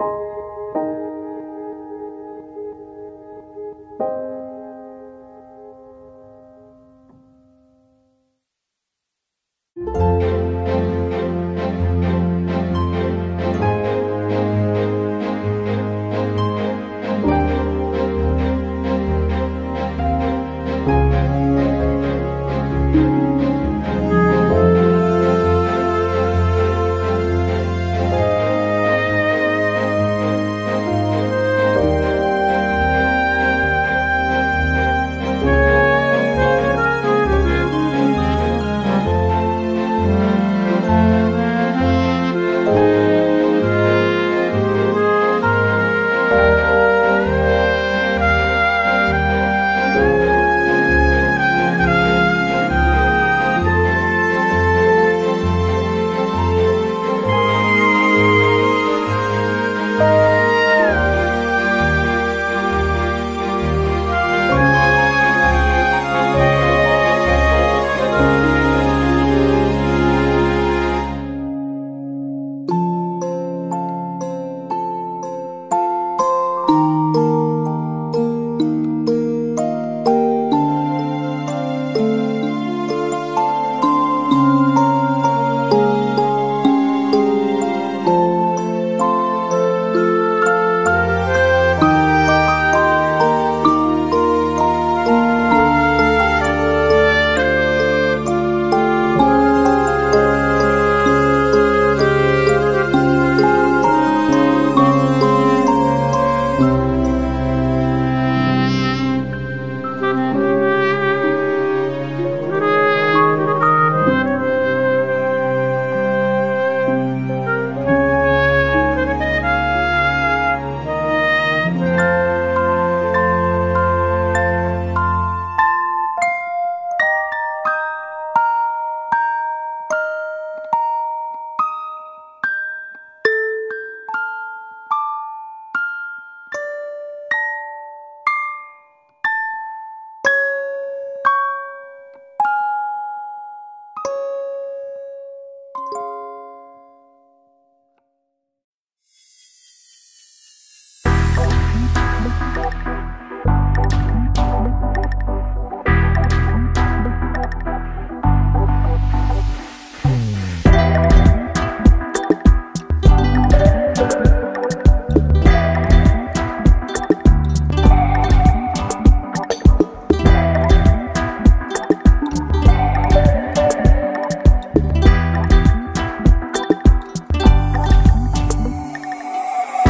you.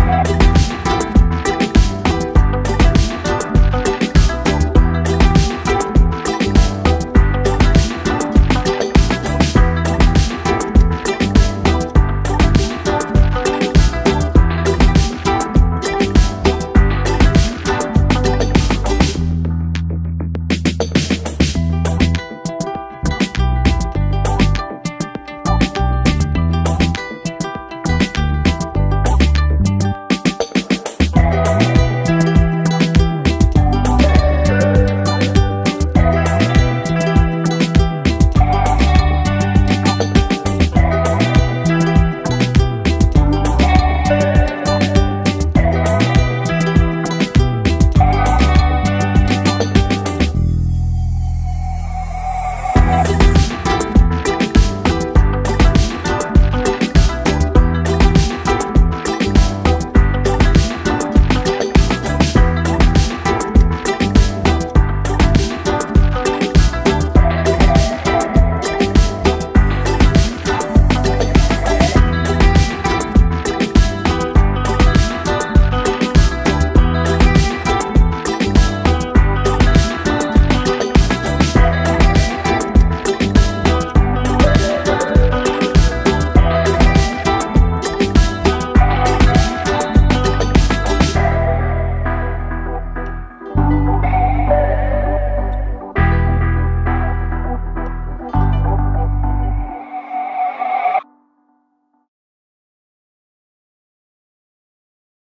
Thank